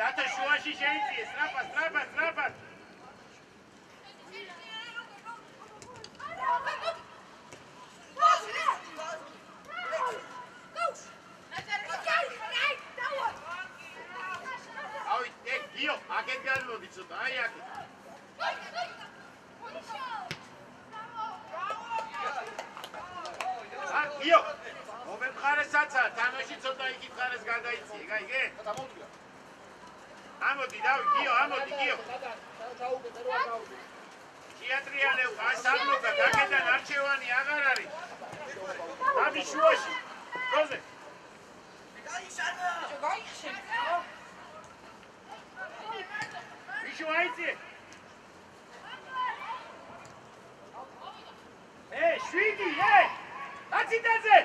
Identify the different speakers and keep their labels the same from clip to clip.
Speaker 1: აი, დათა შუაში შეიძლება, სტრაფა, სტრაფა, სტრაფა. აი, ეგ გიო, აქეთ გადმოდი ცოტა, აი აქ. ა გიო. მომემხარესაცა, თამაში ცოტა იქით ხარეს გადაიცი, გაიგე?
Speaker 2: დამოვიდა.
Speaker 1: ამოდი, დავი, გიო, ამოდი, გიო.
Speaker 2: ჩაუგე, რა ჩაუგე.
Speaker 1: თეატრიალევ, აი სამლოკა, გაკეთან არჩევანი აღარ არის. ამი შუაში. როზე.
Speaker 3: ბიჭო, გაიხშენ.
Speaker 1: მიშო აიწიე. ე, შვიდი, ე! აციტაძე!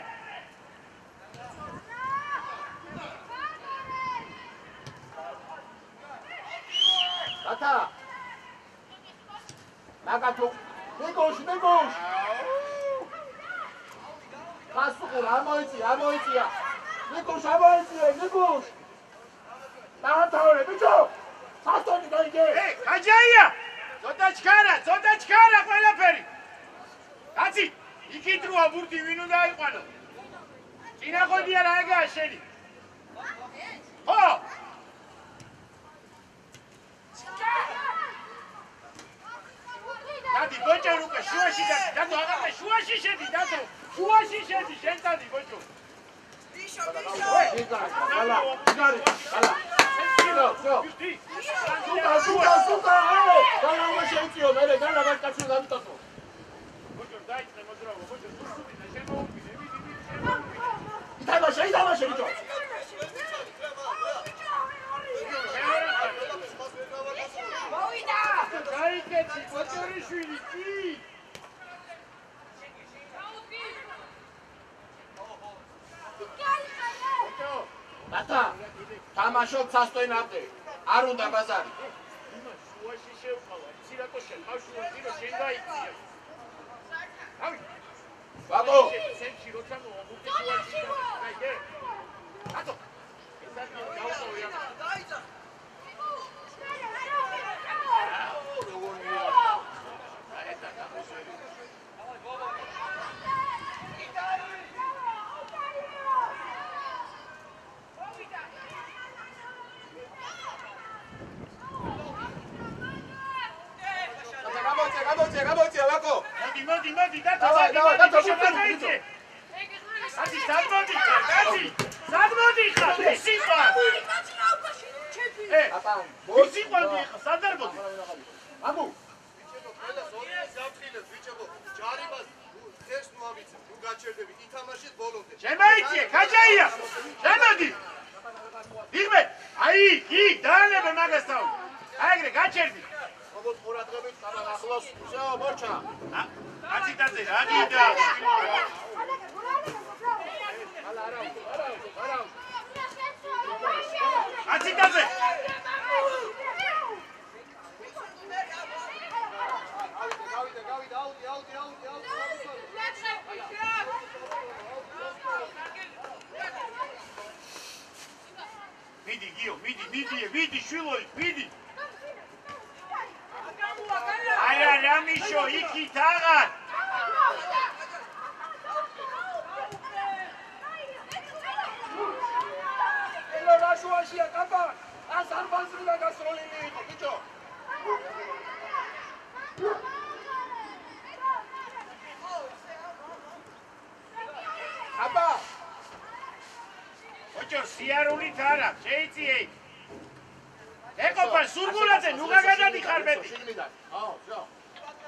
Speaker 2: დათა. მაგათო. მეგოშ, მეგოშ. გასუყურ, ამოიწი, ამოიწია. მეგოშ, ამოიწია, მეგოშ. დაათავრე, ბიჭო. სასტონი გაიგე.
Speaker 1: ე, ხაჯაია! ცოტა ჩქარა, ცოტა ჩქარა ყველაფერი. როა ბურთი ვინ უნდა აიყვანო? წინა ხოდია რა ეგაა შენი? ხო! დადი, ბოჭო რუკა შუაში და დადო აღარ შუაში შედი, დადო. შუაში შედი, შენ დადი, ბოჭო.
Speaker 3: ბიშო, ბიშო.
Speaker 2: გალა, გარი, გალა. შო, შო.
Speaker 1: ბიჭი,
Speaker 2: სუკა, სუკა, სუკა, აო. გალა უნდა შეიწიო, მე გალა მაგ კაცი ითამაშე, ითამაშე, ბიჭო.
Speaker 3: მოვიდა.
Speaker 1: გაიგეცი, ბოჭორიშვილი, კი!
Speaker 2: დათა. თამაშობ სასტოინამდე. არ უნდა ბაზარი.
Speaker 1: იმას შუაში შევყავა, იცი რატო შეხავშუა ძირო შენ გაიწია. ავი,
Speaker 2: ბაბო,
Speaker 1: სენჩი როცა მოვუდი შუაში გაიგე? ატო. ეს არის გავწოვი ამ. მოდი, მოდი, დათო, დავა,
Speaker 2: დათო,
Speaker 1: შემოდი. კაცი, სად მოდიხარ, კაცი? სად მოდიხარ? სიყვარ. კაცი რა უკაში ჩეპი. ე,
Speaker 2: აპა,
Speaker 1: მოდი ყვანდი ხა, სად არ მოდი?
Speaker 2: აბუ.
Speaker 4: ბიჭებო, ყველა ზონას გაფრინეთ, ბიჭებო. ჯარიმას დღეს ნუ ამიცე, ნუ გაჩერდები, ითამაშეთ ბოლომდე.
Speaker 1: შემაიჭე, გაჯაია. შემოდი. იგმე, აი, იქ დაალებ მაგასთან. აი, ეგრე გაჩერდი.
Speaker 2: აბა, ყურადღებით, არა ახლოს, მუშაო, მორჩა.
Speaker 1: აა აციტაძე, რა გიდა? აციტაძე.
Speaker 4: გავიდე, გავიდე, აუდი, აუდი, აუდი, აუდი.
Speaker 1: მიდი, გიო, მიდი, მიდი, მიდი, შვილოი, მიდი. არა, რამიშო, იქით აღარ.
Speaker 2: ელო რაშუაშია, კაკა. ას არ ბაზრიდან გასროლილი იყო, ბიჭო. აბა,
Speaker 1: ოჭო, სიარულით არა, შეიწიე. ეყოფა სურგულაძე, ნუ გადადიხარ მეტი.
Speaker 2: აო, ზო.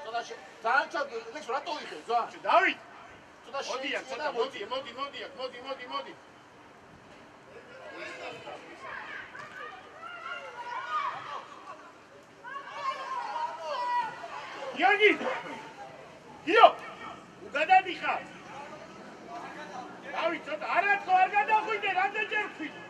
Speaker 2: ცოტაში დაანჩოდი, ეს რატო იხე, ზო?
Speaker 1: დავით. ცოტაში
Speaker 2: მოდია,
Speaker 1: ცოტა მოდი, მოდი, მოდი, მოდი, მოდი, მოდი. გიორგი! გიო! უგადადიხარ. დავით, ცოტა არათქო არ გადახვიდე, რამდენჯერ ხვით.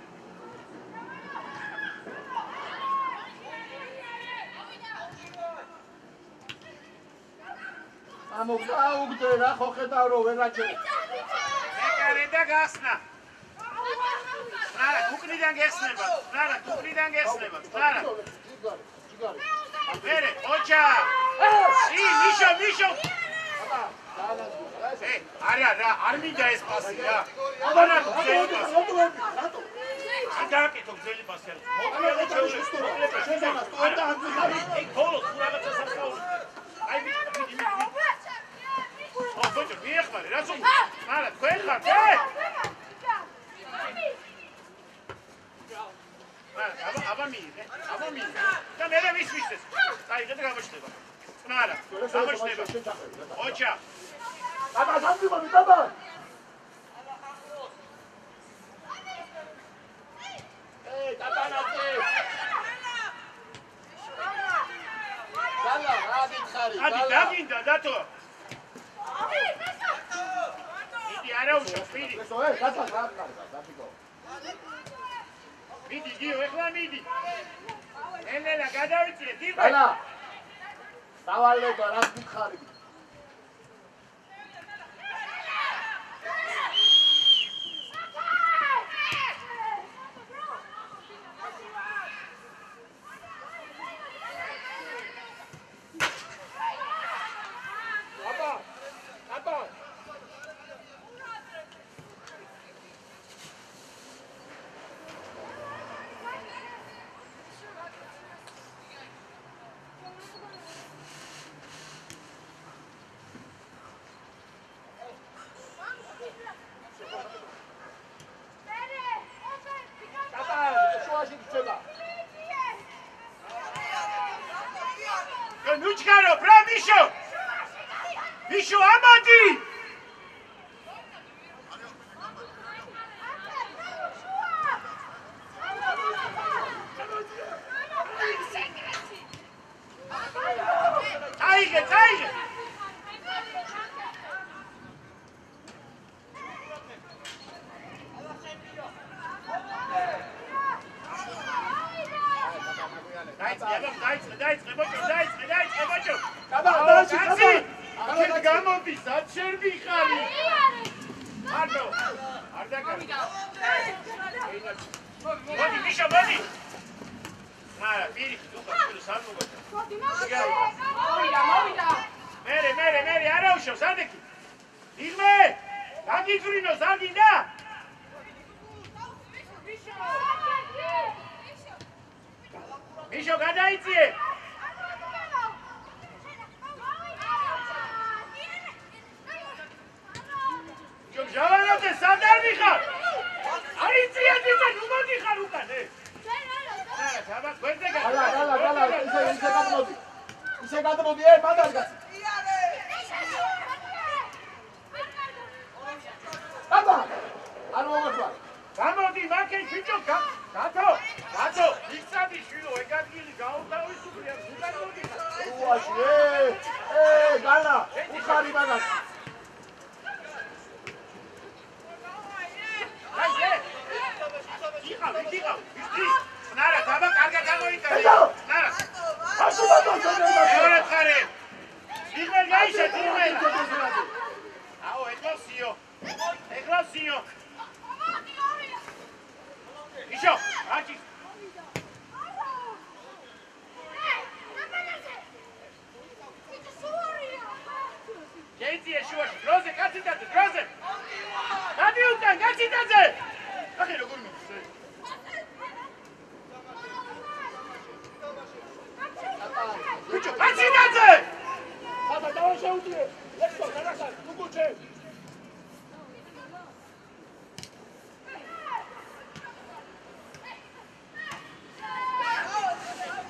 Speaker 2: ამოგაუგდე რა ხო ხედავ რომ ვერ აჩერე
Speaker 1: ეკარე და გასნა. არა კუკნიდან გესნება. არა კუკნიდან გესნება. არა
Speaker 2: ჯიგარი
Speaker 1: მერე ოჩა ი მიშო მიშო.
Speaker 2: აბა დაანაზღვა ეს
Speaker 1: ე არა რა არ მინდა ეს პასი რა.
Speaker 2: რატო რატო
Speaker 1: არ დააკეთო გზელი პასი არა
Speaker 2: ანუ არის. შუსტურა შეზონა სტორდა ამბობი
Speaker 1: აი ბოლოს თუ რაღაცა სასწაული აი მიდი მიდი ბოჭო მიეხმარე რა ზუ არა თქვენ! ხართ ე აბა აბა მიიღე აბა მიიღე. და მე რა ვის ვისეს აი და გამოჩნდება. არა გამოჩნდება. ოჩა
Speaker 2: აბა სამბობი დაბა ე დაბანაცე გალა რა დიდხარი
Speaker 1: ადი დაგინდა დათო მიდი არა უშო მიდი.
Speaker 2: ესო ე გაცა გაცა დაფიქო.
Speaker 1: მიდი გიო ეხლა მიდი. ელელა გადავიწიე დიღე
Speaker 2: გალა დავალებო რა დიდხარი აბა აბა აბა შუაში გწება
Speaker 1: ნუ ჩქარო ბრა მიშო მიშო ამადი აიღე აიღე დაიწყე დაიწყე დაიწყე ბოჭო დაიწყე დაიწყე ბოჭო
Speaker 2: აბა
Speaker 1: აუ,
Speaker 2: დაში
Speaker 1: კაცი!
Speaker 2: აბა
Speaker 1: აქეთ გამოდის, აჩერდი ხარი. არდო. არ დაგარი. მოდი, მიშა, მოდი. არა, პირიქით, უკან, თუ სამოგო. მერე, მერე, მერე, არა უშო, სადექი. იღმე! დაგიძვრინო, საგინდა? მიშო, გადაიწიე. ჯო ჟავანოთე სად არ მიხარ? არ იწია ძიძა, ნუ მოდი ხარ უკან, ე. არა, თაბა, გვერდზე გადა.
Speaker 2: გალა გალა გალა ისე ისე გადმოდი ისე გადმოდი ე მანდარგაც აბა არ მომაყვა
Speaker 1: გამოდი, მაქენ ბიჭო, გა- გათო, გათო, იცადი შვილო, ეგ ადგილი გაუთავისუფლია, უკან მოდი.
Speaker 2: უაში ე ე გალა უხარი მაგას
Speaker 1: იყავ, იყავ, ისი. ნარა, თაბა, კარგად გამოიტანე. ნარა.
Speaker 2: აშუმა და ჩოდერდა
Speaker 1: მეორე ხარე. იღმე გაიშე, იღმე. აო, ეკლოსიო. ეკლოსიო. იშო, აჭი. დადი უკან, კაციტაძე. ახი როგორ მიდის? ბიჭო, კაციტაძე.
Speaker 2: აბა დავაშეუდიე ლექსო გადასა უგუჩე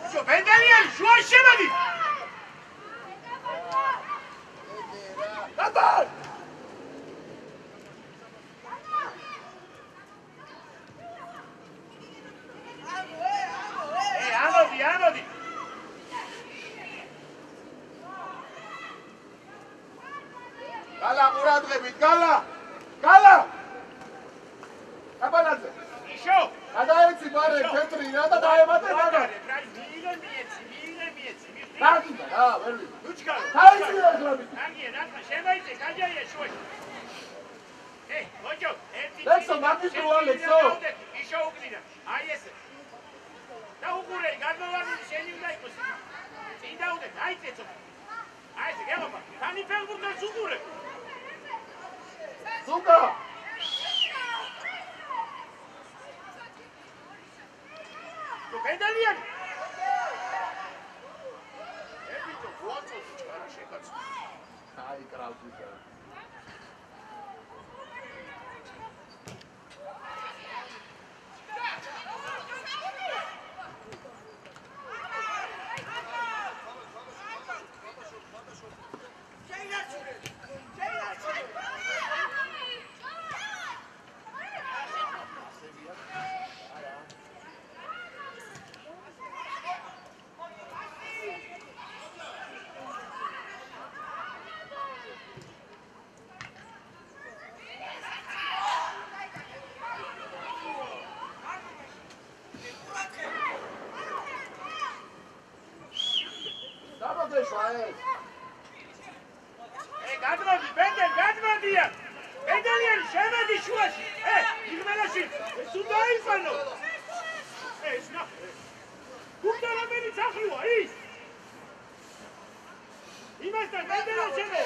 Speaker 1: ბიჭო, ბენდელიანი შუაში შემოდი.
Speaker 2: გაგებით,
Speaker 1: ე გადმოდი ბენდენ გადმოდია ბენდელიანი შემოდი შუაში. ე იღმელაში ეს უნდა იყანო ეს ნა გუნდარამელი წახლივა ის. იმასთან ბენდელან შემო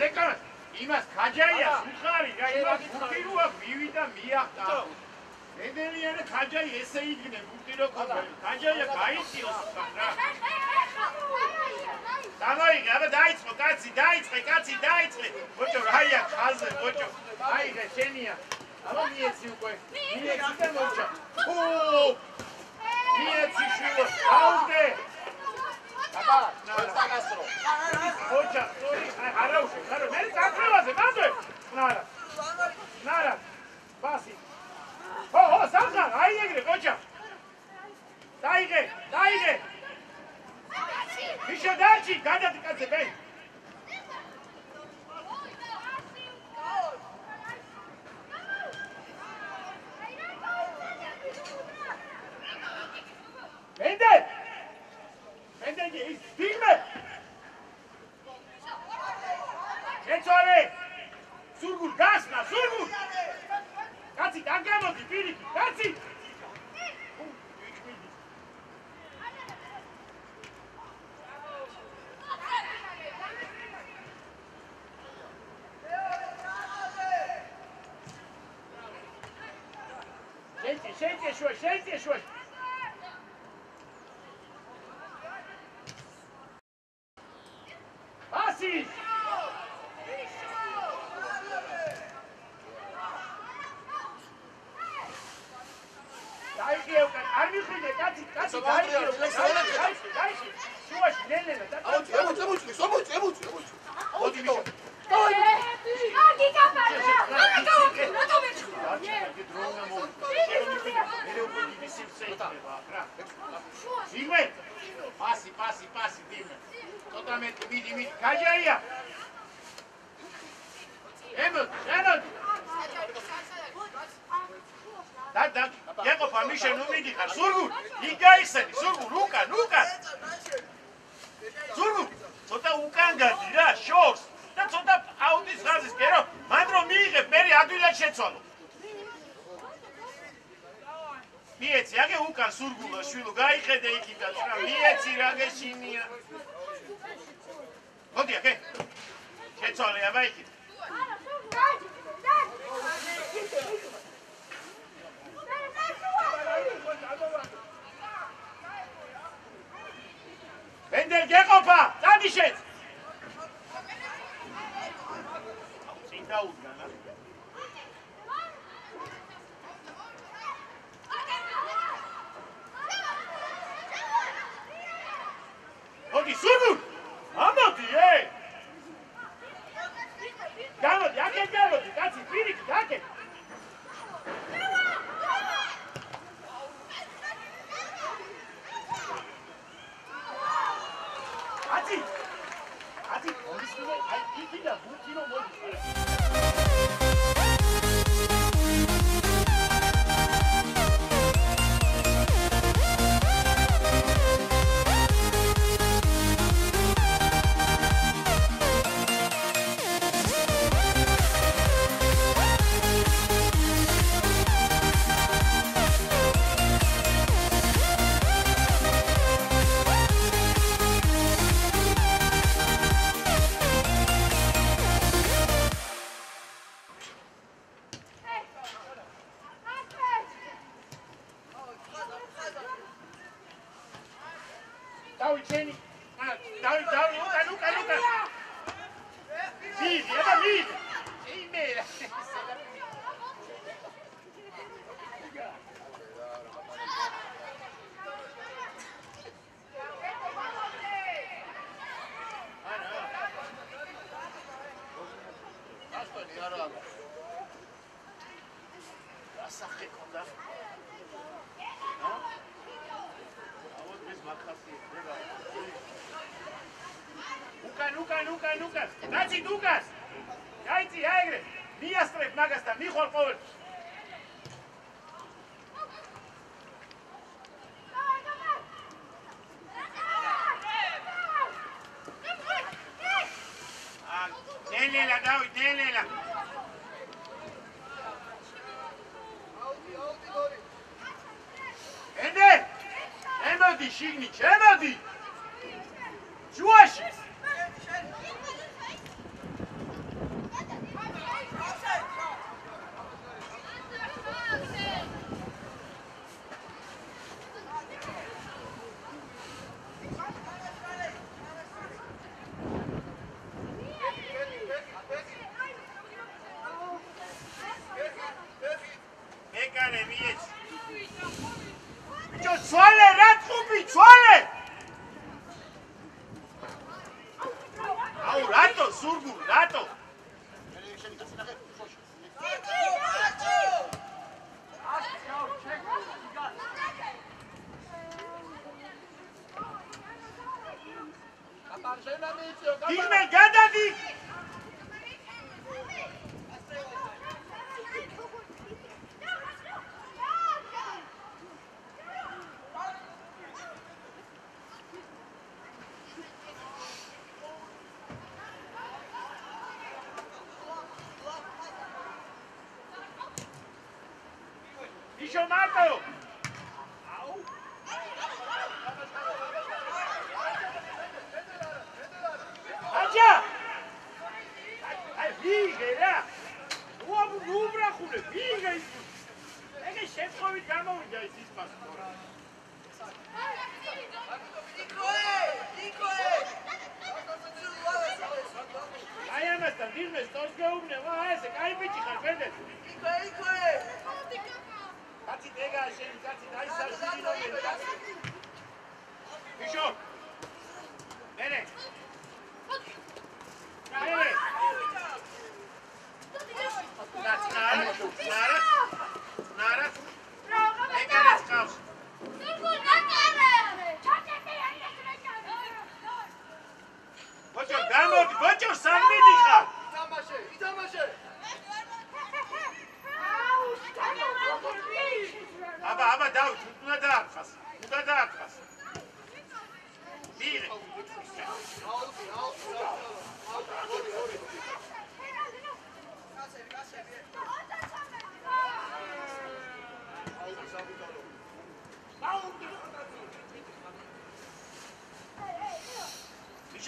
Speaker 1: ალეკა იმას ხაჯაია უხარი რა იმას ბუტიროა მივიდა მიახტა ედელიანე ხაჯაი ესე იგნე ბუტირო ქონდა ხაჯაია გაიციოს რა. დამოიგე აბა დაიწყო კაცი დაიწყე კაცი დაიწყე. ბოჭო რაია ხაზე ბოჭო აიღე შენია. აბა მიეცი უკვე. მიეცი და მოჭა. ო მიეცი შულო დაუგე
Speaker 2: აბა, წაგასრო.
Speaker 1: ბოჭა ორი არაუშე არა მე წაკრივაზე მანდე ნარა. ნარა. ბასი ო ო სახარ აიგე ბოჭა დაიგე დაიგე ისო დაჭი გადადკაცე ბე. ბენდე ბენდე ის ფილმე. ეცორე სურგულ გასნა სურგულ კაცი დაგამოდი პირიქი კაცი შეიცე ¡Hostia,
Speaker 2: qué არა რა
Speaker 1: სახე კონდა აუთ მის მაკასი ნება უკან უკან უკან უკან. დაძი უკას დაიწი აიგრე. მიასწრებ მაგასთან მიხვალ ყოველთვის. Michael!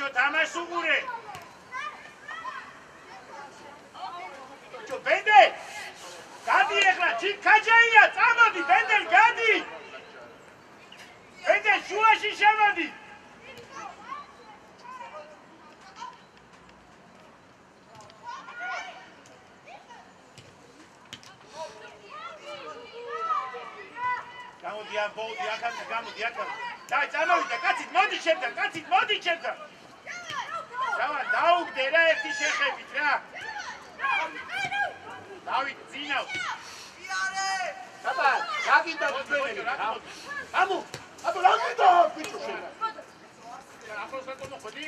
Speaker 1: ბიჭო, თამაშ უყურე. ბიჭო, ბენდე. გადი ეხლა, ჩი ქაჯაია, წამოდი, ბენდე, გადი. ბენდე, შუაში შემოდი. გამოდი ამ ბოლდი აქან და გამოდი აქან. დაი, წამოვიდა, კაცით, მოდი ჩემთან, კაცით, მოდი ჩემთან. დავა, დაუგდე რა ერთი შეხებით რა. დავით, ძინავ.
Speaker 3: იარე!
Speaker 2: აბა, გაგინდა თქვენები. ამუ, აბა რა გინდა ბიჭო შენ?
Speaker 1: ახლოს რატომ მოხვედი?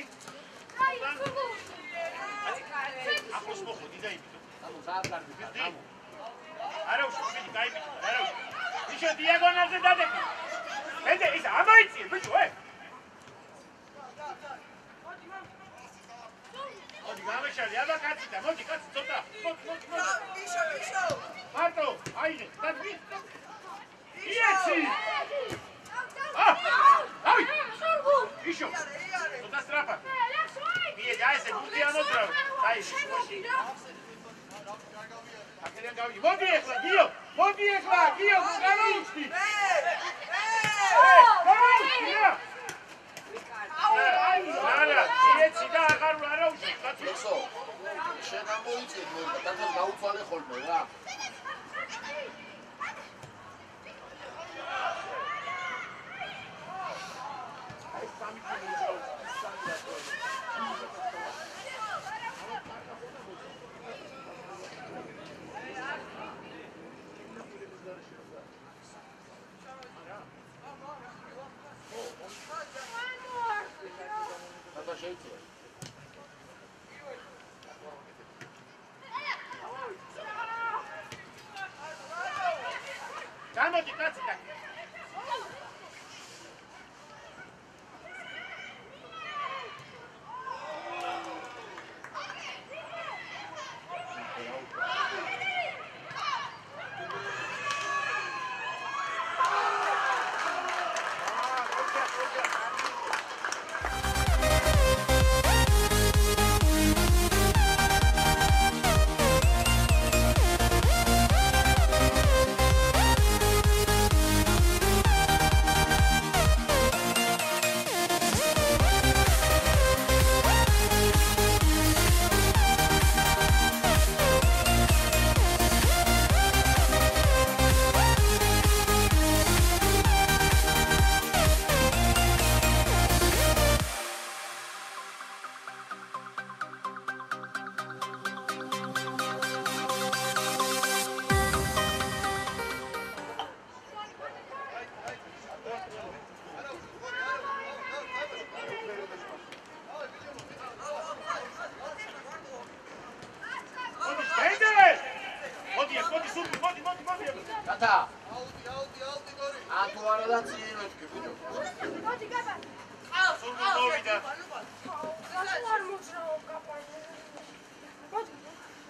Speaker 1: ახლოს მოხვედი და იმით.
Speaker 2: ამუ საათარი ბიჭო, ამუ.
Speaker 1: არა უშო, მიდი, გაი ბიჭო, არა უშო. ბიჭო, დიაგონალზე დადები. ენდე, ის ამაიწიე, ბიჭო, ე. მოდი, გამეშალი, აბა კაცი და, მოდი, კაცი, ცოტა. მოდი, მოდი, მოდი.
Speaker 3: ბიშო, ბიშო!
Speaker 1: მარტო, აიღე, და დი. იეცი! ა! დავით! იშო,
Speaker 3: იარე, იარე!
Speaker 1: ცოტა სტრაფა. მიე, და ესე გუნდი ამოძრავ. დაი, შუაში. აქედან გავიდი. მოდი ახლა, გიო. მოდი ახლა, გიო, გამოუჩდი. გამოუჩდი რა. არა, იეცი და აღარ არა უშო, კაცი.
Speaker 2: ისო. შენ ამოიწიე მე და დათას გაუცვალე ხოლმე რა.
Speaker 1: მოვიდა.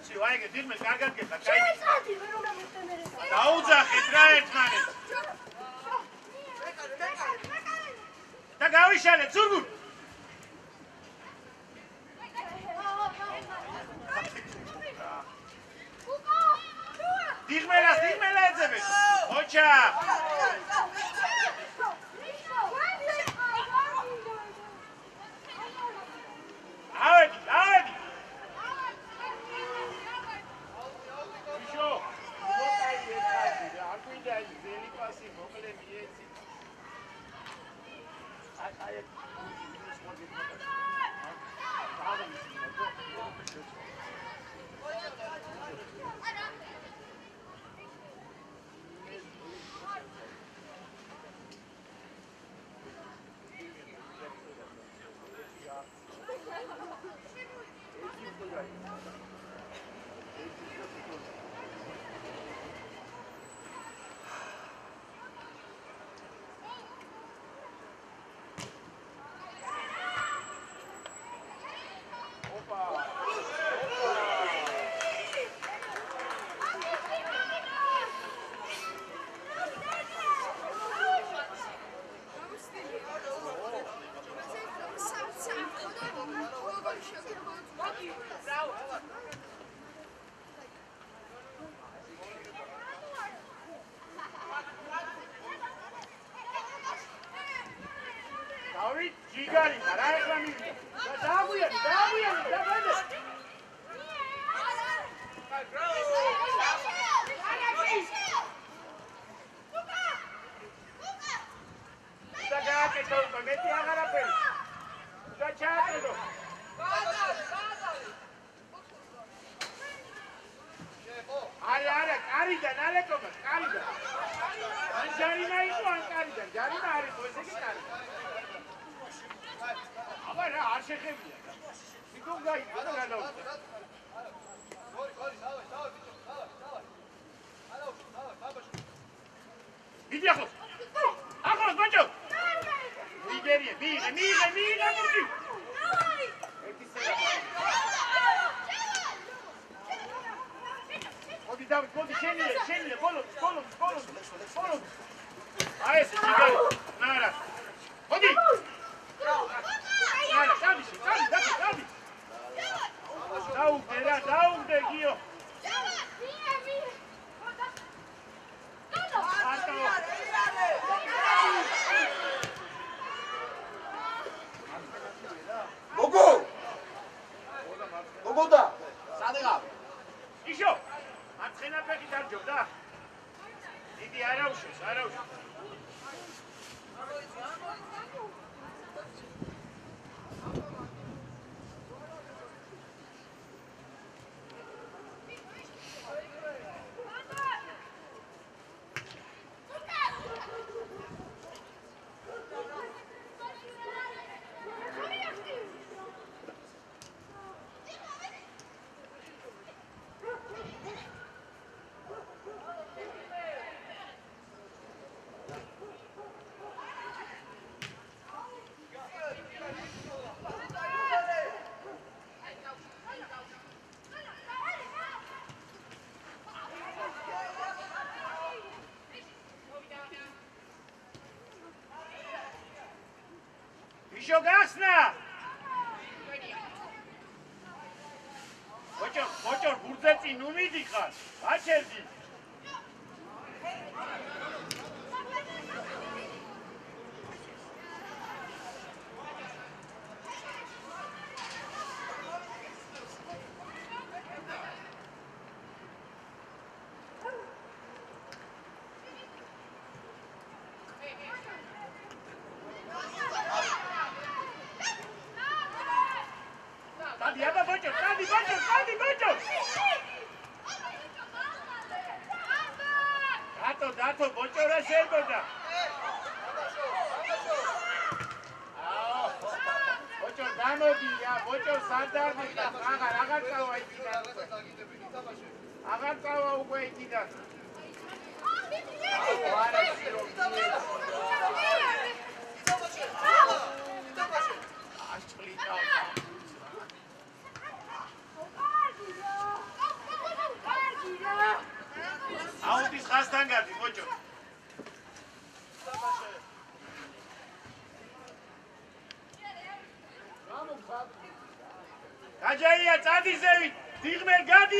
Speaker 1: ში, ვაიგე, დიღმე, კარგად გეხა, კაი. დაუძახეთ რა ერთმანეთს. და გავიშალეთ, ზურგულ. დავით ჯიგარი რა ეხლა მივიდა? დააგვიანი დააგვიანი დაგვიანე და გააკეთო უკვე მეტი აღარაფერი და ჩააკეთო არა არა კარიდან ალეკობა კარიდან. ან ჯარიმა იყო ან კარიდან. ჯარიმა არ იყო ესე იგი კარიდან აბა რა არ შეხებია და თვითონ გაიგო და გადავიდა
Speaker 4: გორი გორი დავაი დავაი ბიჭო დავაი დავაი არა უშო დავაი ბაბაშო
Speaker 1: მიდი ახლოს ახლოს ბიჭო ლიდერია მიიღე მიიღე მიიღე ბურჯი დავაი ერთი სერა მოდი დავით, მოდი შენია, შენია, ბოლოს, ბოლოს, ბოლოს, ბოლოს. აი ეს ჯიგა. ნარა. მოდი. ნარა დადი დადი დადი დადი დაუგდე რა დაუგდე გიო.
Speaker 2: მოგო მოგოდა სადღა
Speaker 1: ისო მარცხენა ფეხი დარჯობდა. დიდი არაუშოს არაუშოს ისო გახსნა ბოჭო ბოჭო ბურძეწი ნუ მიდიხარ? აჩერდი ბოჭო დადი ბოჭო დადი ბოჭო დათო დათო ბოჭო რა შეგოდა ბოჭო დამოდი რა ბოჭო სადარდი და აღარ აღარ წავა იქიდან აღარ წავა უკვე იქიდან აუ არა სირო
Speaker 4: ითამაშე ითამაშე
Speaker 1: აშწლიდა აუდის ხასთან გადი ბოჭო.
Speaker 4: ითამაშე
Speaker 1: გაჯაია წადი ზევით დიღმერ გადი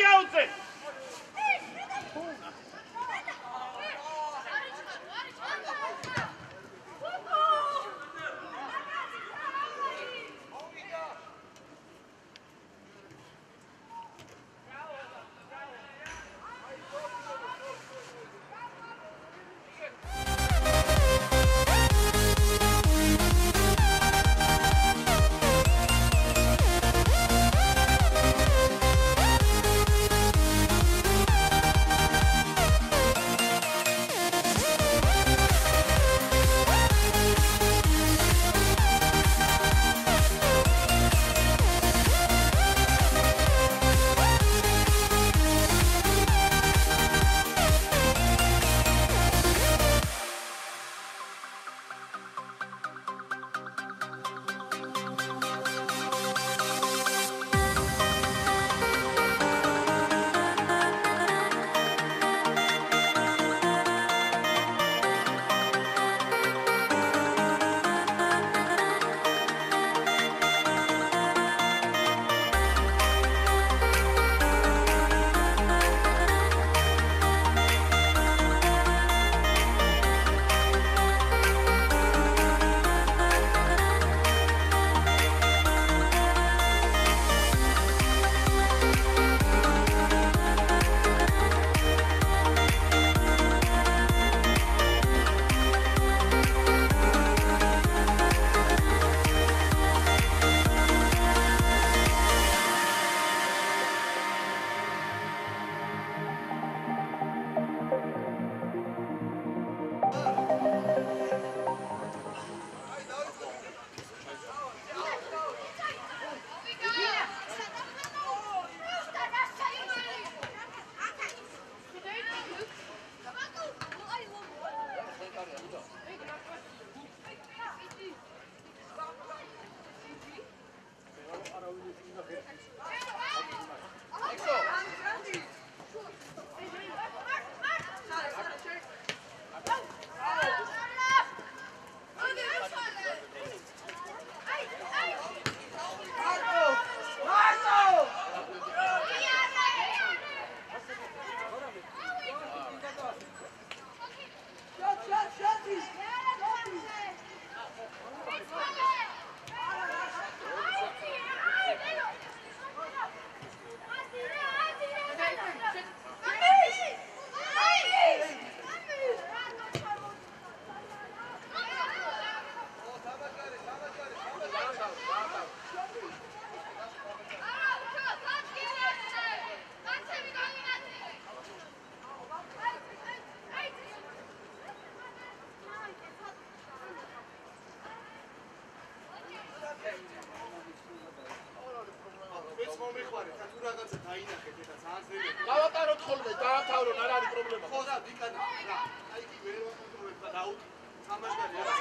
Speaker 4: რომ რაღაცა დაინახეთ და ძალიან
Speaker 2: დავატაროთ ხოლმე დაამთავრონ არ არის პრობლემა.
Speaker 4: ხო რა ვიკანა რა. აი კი ვერ ვაკონტროლებ და
Speaker 1: დავუტი სამაშკარი არა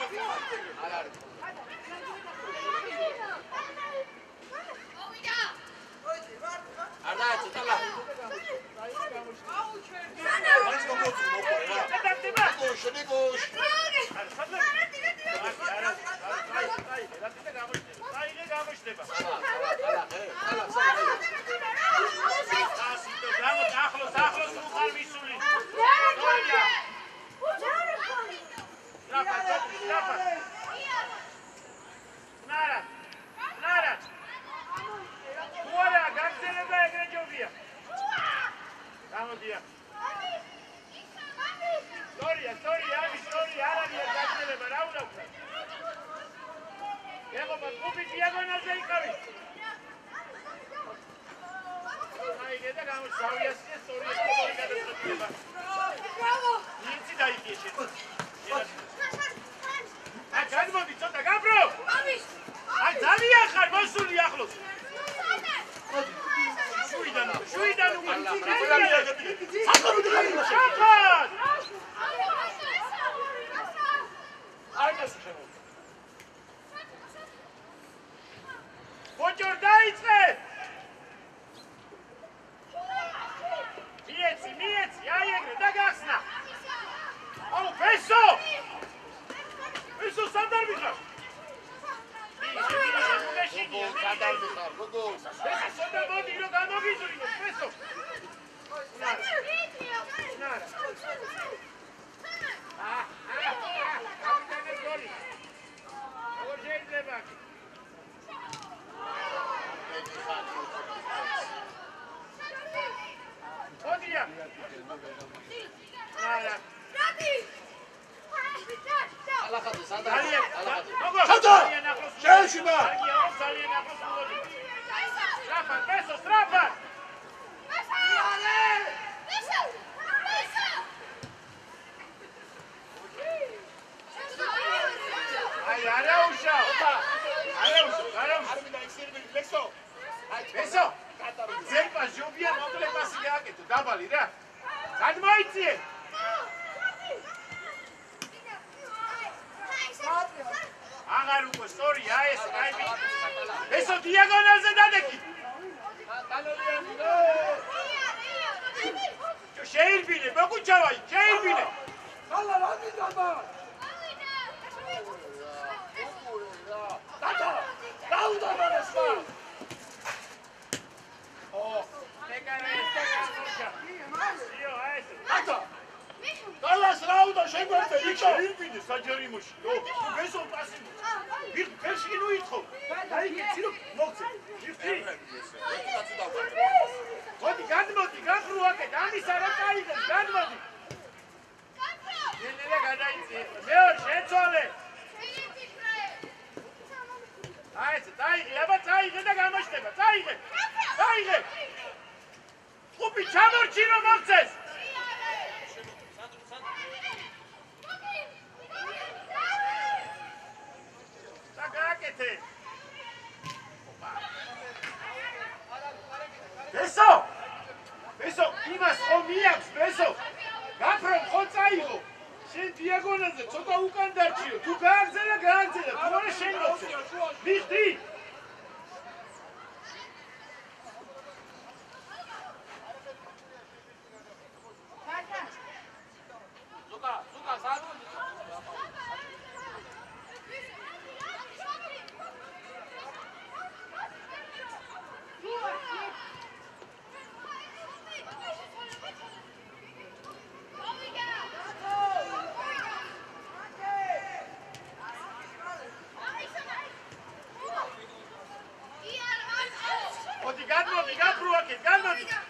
Speaker 2: cálmate, cálmate.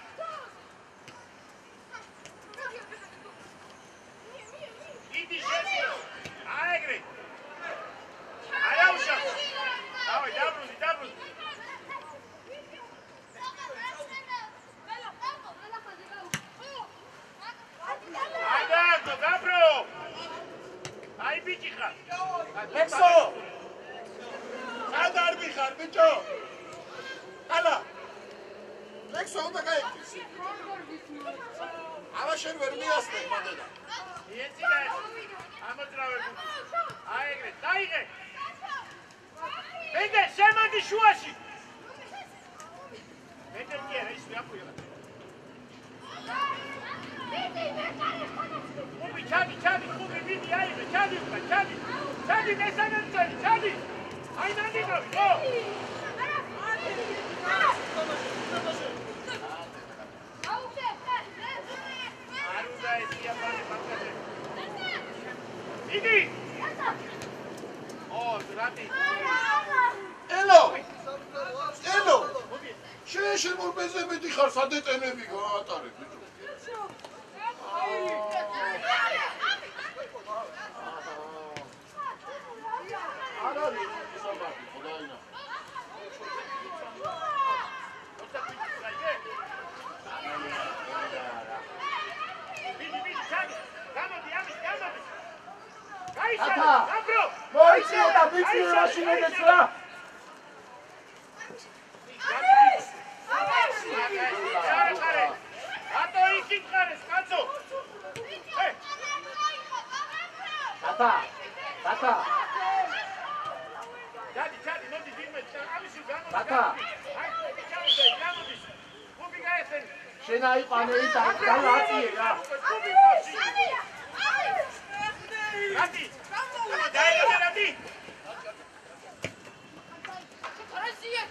Speaker 2: სადეტენები გავატარებ ბიჭო. არ არის
Speaker 1: სამართი
Speaker 2: ხოლმე. ata მოიწეოდა მიწი რაში
Speaker 1: მოდეც რა სიჩქარეს, კაცო!
Speaker 2: tata tata
Speaker 1: ჩადი, ჩადი, მოდი ძიმე, ამისო გამოდი.
Speaker 2: tata
Speaker 1: აი, მოდი ჩავიდე, გამოდი. გუბი გაეცენ.
Speaker 2: შენ აიყვანე ის დალაწიე რა.
Speaker 1: გუბი ხოში. რადი. გამოვა. დაიწყე რადი. რაზია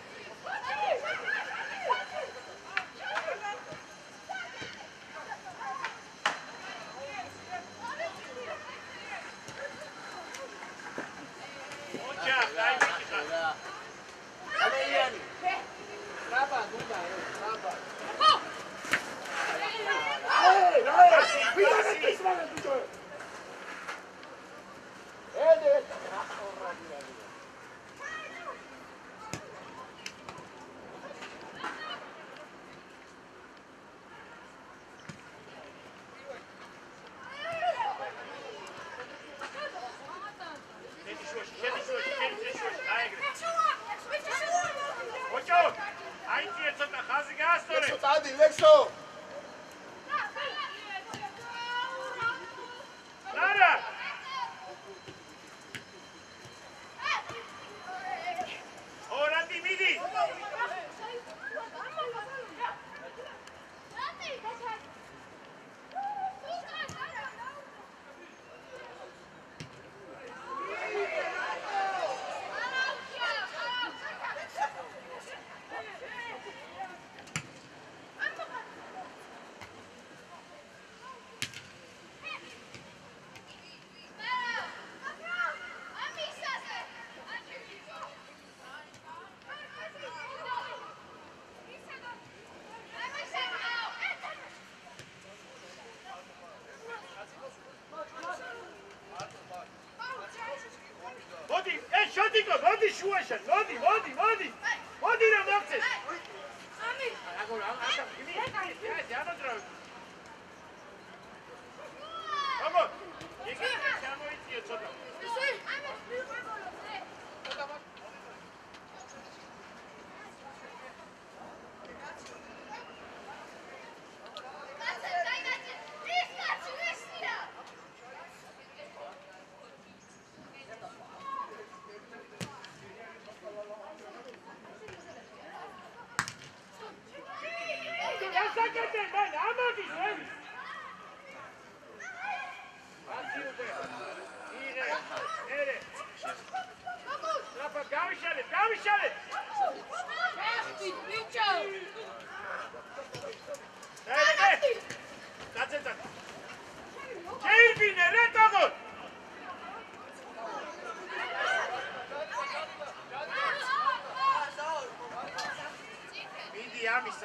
Speaker 1: še, vodi, vodi, vodi!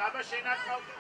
Speaker 1: აუწე ამის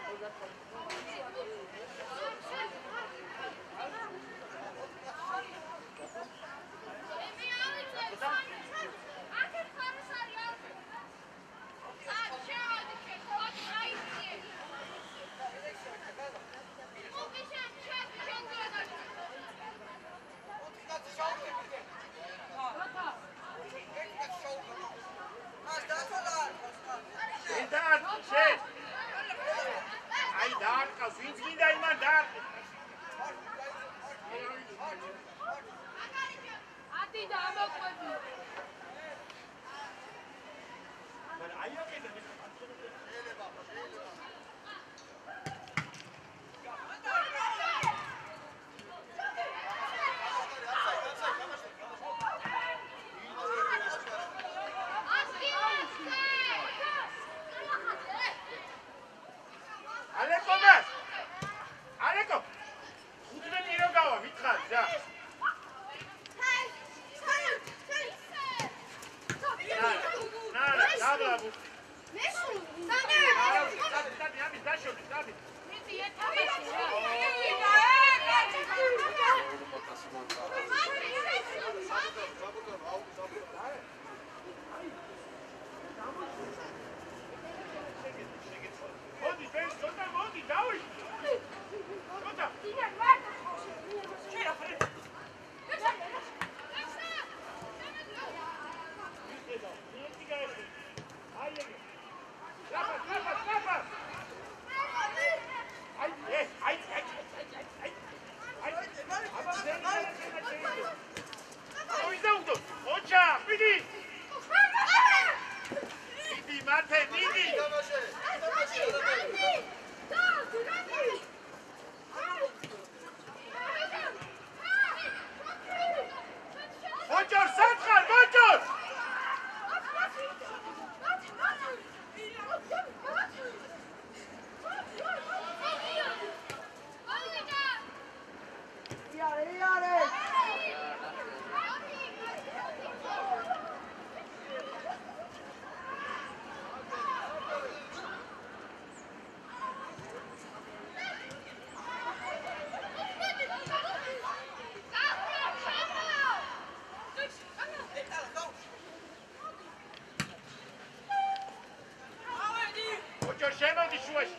Speaker 1: ოჯორ შემოდი შუაში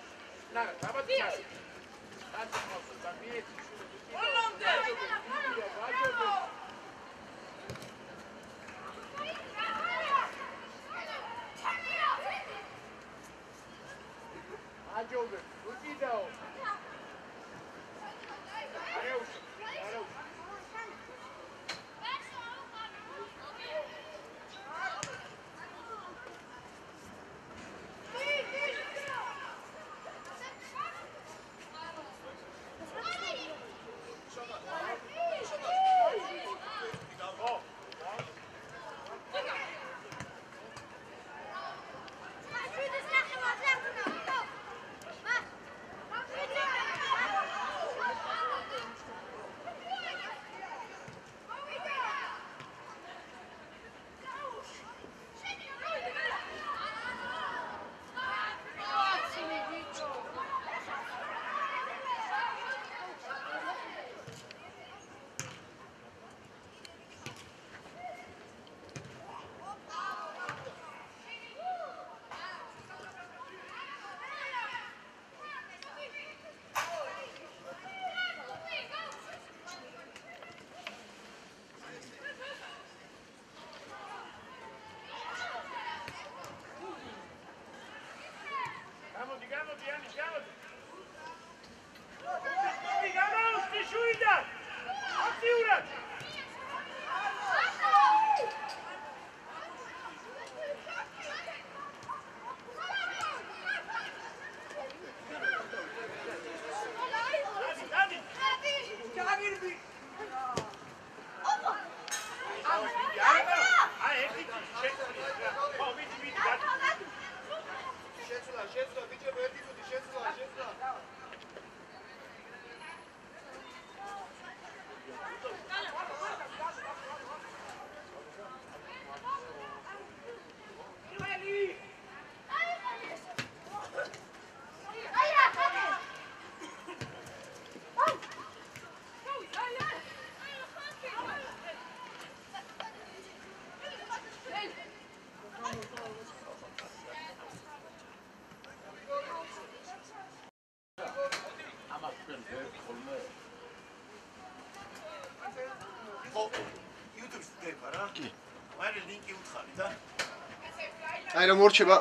Speaker 1: და გამოდი
Speaker 2: კი. მე ლინკი უთხარი და.
Speaker 3: აი
Speaker 1: რომ ორჩება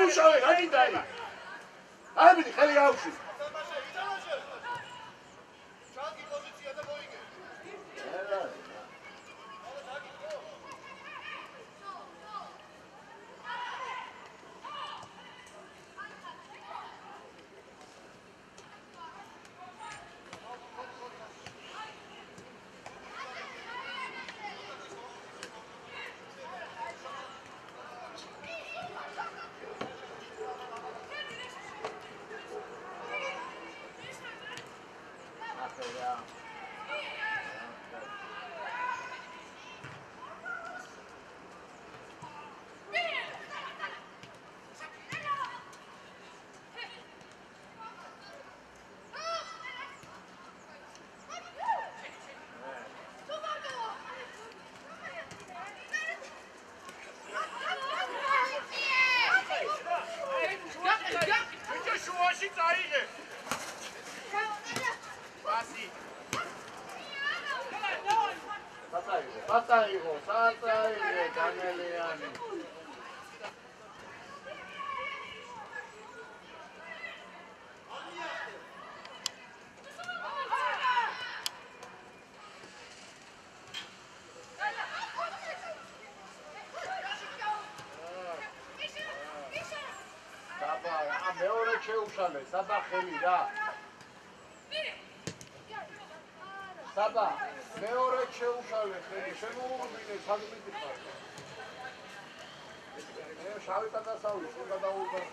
Speaker 1: იმუშავე, რაინდა აი.
Speaker 2: აბიდი ხელი გავშვი. მეორე შეუშალე, საბა ხელი რა. საბა, მეორე შეუშალე ხელი, შემოუმინე საგმიტი ხარ.
Speaker 1: შავი გადასავლის, გადაულდა.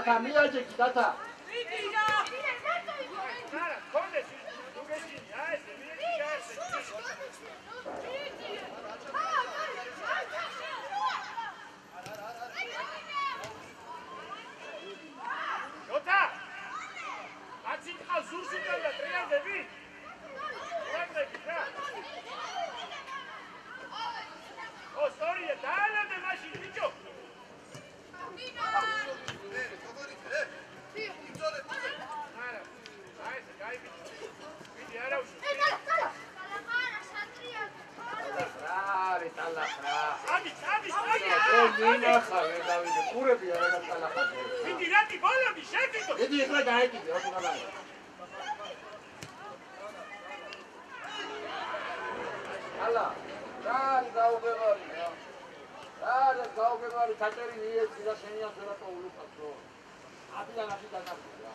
Speaker 1: აკა მიაჯექი დათა
Speaker 2: შოთა აციტა ზურზიკალა ტრიალდები. ტრიალდები რა? ო სწორია დაალადე მაშინ ბიჭო.
Speaker 1: მინო გინახა ვერ გავიდე ყურები არ გადაყალახა
Speaker 2: დიდი რატი ბოლომი შეგიგო
Speaker 1: დიდი ეხლა დაეკიდე რა გალაა ალა დარ დაუგებარი რა დარ დაუგებარი ჩატერი მიეცი და შენიას ვერ ატოულო
Speaker 4: პატრო აბილა რაში დაგაკიდა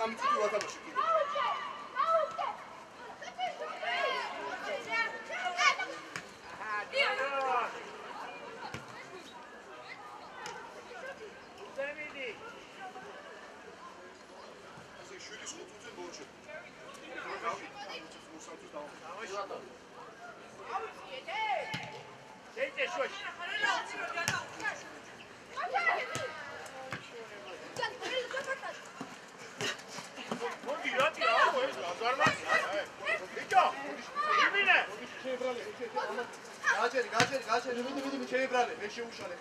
Speaker 4: сам чуть его там się uszaleć.